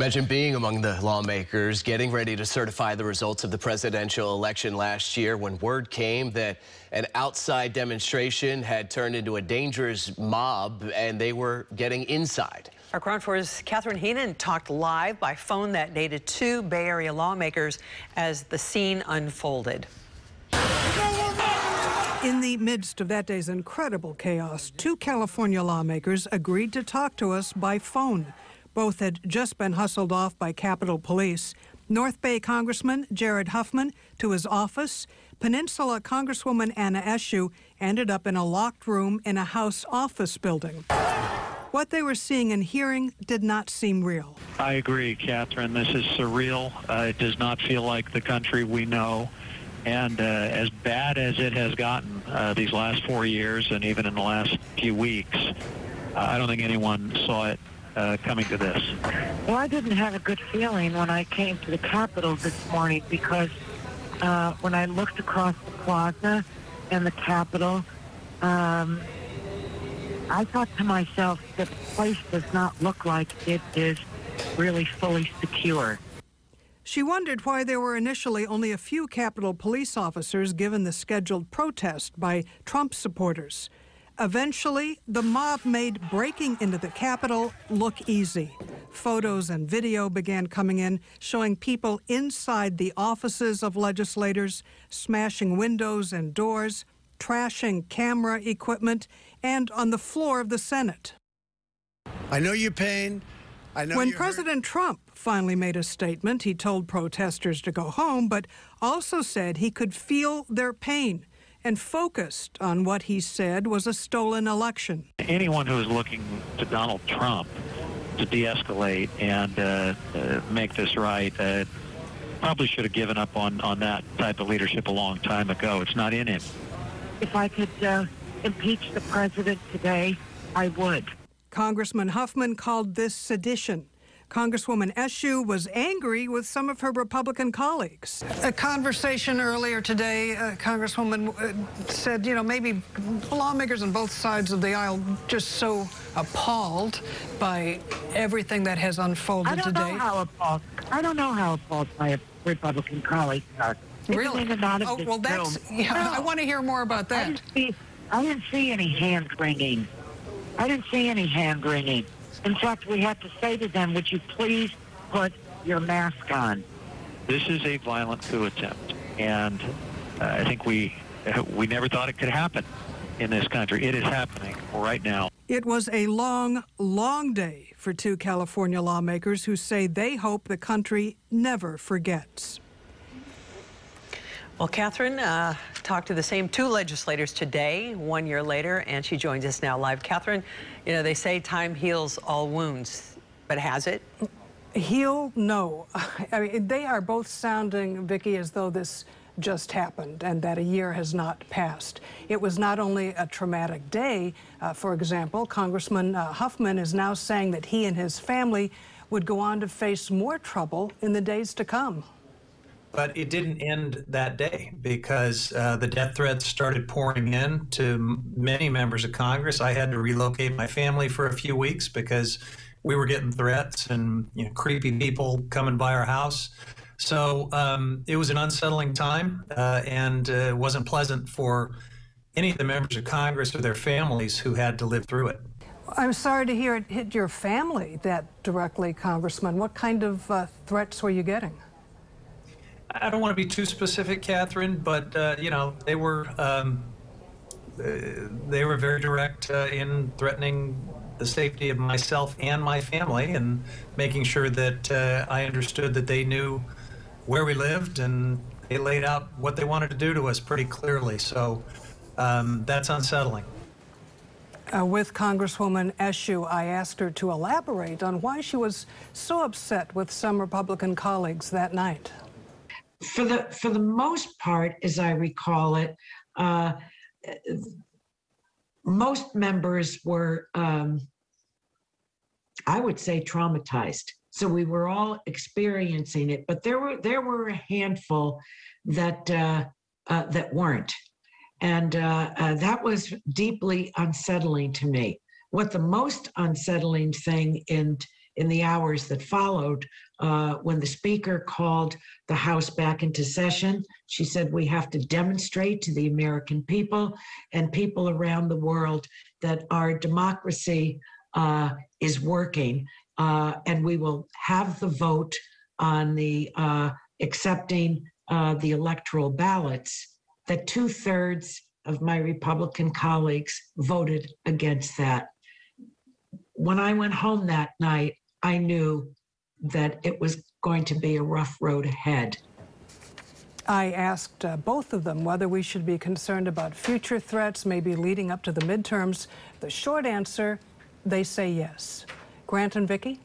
Imagine being among the lawmakers getting ready to certify the results of the presidential election last year when word came that an outside demonstration had turned into a dangerous mob and they were getting inside. Our KRON 4's Catherine Heenan talked live by phone that day to two Bay Area lawmakers as the scene unfolded. In the midst of that day's incredible chaos, two California lawmakers agreed to talk to us by phone. Both had just been hustled off by Capitol Police. North Bay Congressman Jared Huffman to his office. Peninsula Congresswoman Anna Eshoo ended up in a locked room in a House office building. What they were seeing and hearing did not seem real. I agree, Catherine. This is surreal. Uh, it does not feel like the country we know. And uh, as bad as it has gotten uh, these last four years and even in the last few weeks, I don't think anyone saw it uh, coming to this? Well, I didn't have a good feeling when I came to the Capitol this morning because uh, when I looked across the plaza and the Capitol, um, I thought to myself, the place does not look like it is really fully secure. She wondered why there were initially only a few Capitol police officers given the scheduled protest by Trump supporters. Eventually, the mob made breaking into the Capitol look easy. Photos and video began coming in showing people inside the offices of legislators, smashing windows and doors, trashing camera equipment, and on the floor of the Senate. I know your pain. I know when President hurt. Trump finally made a statement, he told protesters to go home, but also said he could feel their pain and focused on what he said was a stolen election. Anyone who is looking to Donald Trump to de-escalate and uh, uh, make this right uh, probably should have given up on, on that type of leadership a long time ago. It's not in him. If I could uh, impeach the president today, I would. Congressman Huffman called this sedition. Congresswoman Eshoo was angry with some of her Republican colleagues. A conversation earlier today, uh, Congresswoman uh, said, you know, maybe lawmakers on both sides of the aisle just so appalled by everything that has unfolded today. I don't today. know how appalled. I don't know how appalled my Republican colleagues are. Really? oh, well, that's. Yeah, no. I want to hear more about that. I didn't see, I didn't see any hand wringing. I didn't see any hand wringing. In fact, we had to say to them, would you please put your mask on? This is a violent coup attempt, and uh, I think we we never thought it could happen in this country. It is happening right now. It was a long, long day for two California lawmakers who say they hope the country never forgets. Well, Catherine uh, talked to the same two legislators today, one year later, and she joins us now live. Catherine, you know, they say time heals all wounds, but has it? Heal? No. I mean, they are both sounding, Vicki, as though this just happened and that a year has not passed. It was not only a traumatic day. Uh, for example, Congressman uh, Huffman is now saying that he and his family would go on to face more trouble in the days to come. But it didn't end that day because uh, the death threats started pouring in to many members of Congress. I had to relocate my family for a few weeks because we were getting threats and you know, creepy people coming by our house. So um, it was an unsettling time uh, and uh, wasn't pleasant for any of the members of Congress or their families who had to live through it. I'm sorry to hear it hit your family that directly, Congressman. What kind of uh, threats were you getting? I don't want to be too specific, Catherine, but uh, you know they were um, they were very direct uh, in threatening the safety of myself and my family, and making sure that uh, I understood that they knew where we lived, and they laid out what they wanted to do to us pretty clearly. So um, that's unsettling. Uh, with Congresswoman Eshoo, I asked her to elaborate on why she was so upset with some Republican colleagues that night for the for the most part, as I recall it, uh, most members were, um, I would say, traumatized. So we were all experiencing it, but there were there were a handful that uh, uh, that weren't, and uh, uh, that was deeply unsettling to me. What the most unsettling thing in in the hours that followed, uh, when the Speaker called the House back into session, she said, We have to demonstrate to the American people and people around the world that our democracy uh, is working. Uh, and we will have the vote on the uh, accepting uh, the electoral ballots. That two thirds of my Republican colleagues voted against that. When I went home that night, I knew that it was going to be a rough road ahead. I asked uh, both of them whether we should be concerned about future threats, maybe leading up to the midterms. The short answer, they say yes. Grant and Vicki?